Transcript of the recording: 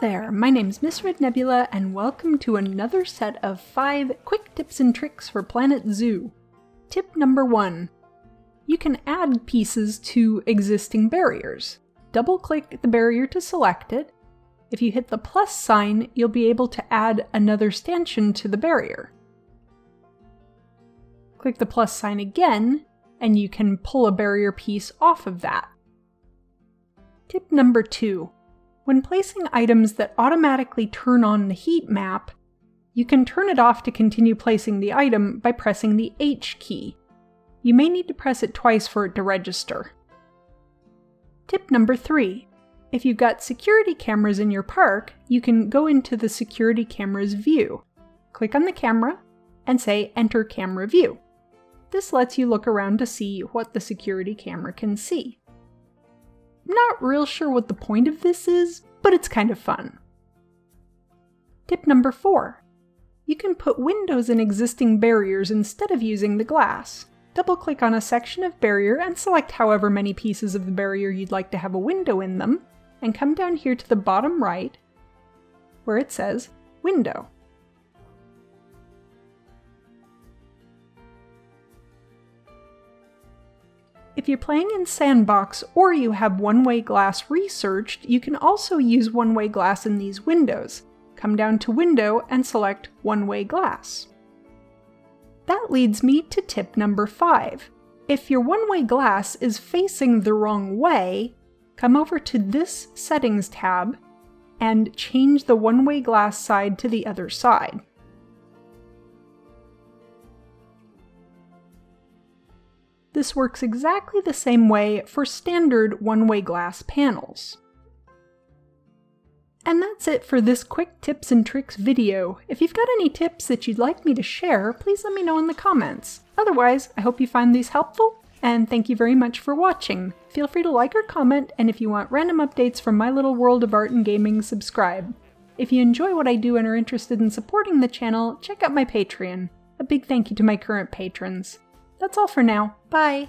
there, my name's Miss Red Nebula, and welcome to another set of 5 quick tips and tricks for Planet Zoo. Tip number 1. You can add pieces to existing barriers. Double click the barrier to select it. If you hit the plus sign, you'll be able to add another stanchion to the barrier. Click the plus sign again, and you can pull a barrier piece off of that. Tip number 2 when placing items that automatically turn on the heat map, you can turn it off to continue placing the item by pressing the H key. You may need to press it twice for it to register. Tip number 3. If you've got security cameras in your park, you can go into the security camera's view. Click on the camera and say Enter Camera View. This lets you look around to see what the security camera can see. Not real sure what the point of this is, but it's kind of fun. Tip number 4. You can put windows in existing barriers instead of using the glass. Double click on a section of barrier and select however many pieces of the barrier you'd like to have a window in them, and come down here to the bottom right where it says Window. If you're playing in Sandbox or you have one-way glass researched, you can also use one-way glass in these windows. Come down to Window and select One-Way Glass. That leads me to tip number 5. If your one-way glass is facing the wrong way, come over to this Settings tab and change the one-way glass side to the other side. This works exactly the same way for standard one-way glass panels. And that's it for this quick tips and tricks video. If you've got any tips that you'd like me to share, please let me know in the comments. Otherwise, I hope you find these helpful, and thank you very much for watching. Feel free to like or comment, and if you want random updates from my little world of art and gaming, subscribe. If you enjoy what I do and are interested in supporting the channel, check out my Patreon. A big thank you to my current patrons. That's all for now. Bye!